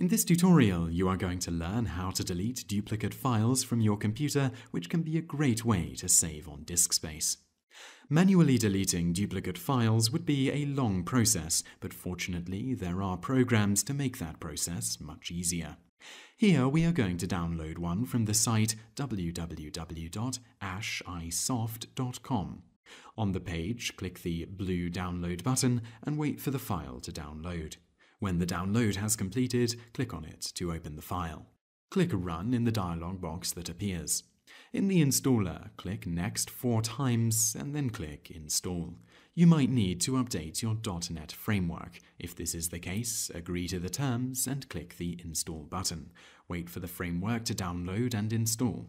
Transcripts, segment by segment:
In this tutorial, you are going to learn how to delete duplicate files from your computer, which can be a great way to save on disk space. Manually deleting duplicate files would be a long process, but fortunately there are programs to make that process much easier. Here we are going to download one from the site www.ashisoft.com. On the page, click the blue download button and wait for the file to download. When the download has completed, click on it to open the file. Click Run in the dialog box that appears. In the installer, click Next four times and then click Install. You might need to update your .NET framework. If this is the case, agree to the terms and click the Install button. Wait for the framework to download and install.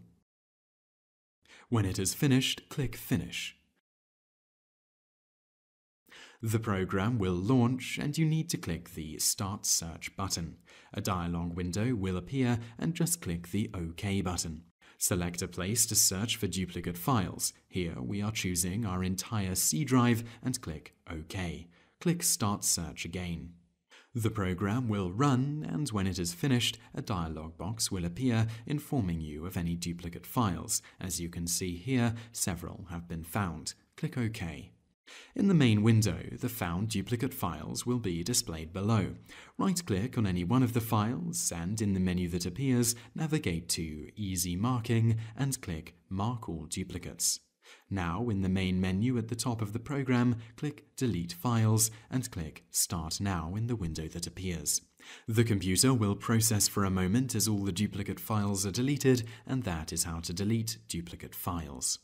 When it is finished, click Finish. The program will launch and you need to click the Start Search button. A dialog window will appear and just click the OK button. Select a place to search for duplicate files. Here we are choosing our entire C drive and click OK. Click Start Search again. The program will run, and when it is finished, a dialog box will appear informing you of any duplicate files. As you can see here, several have been found. Click OK. In the main window, the found duplicate files will be displayed below. Right-click on any one of the files, and in the menu that appears, navigate to Easy Marking and click Mark All Duplicates. Now, in the main menu at the top of the program, click Delete Files and click Start Now in the window that appears. The computer will process for a moment as all the duplicate files are deleted, and that is how to delete duplicate files.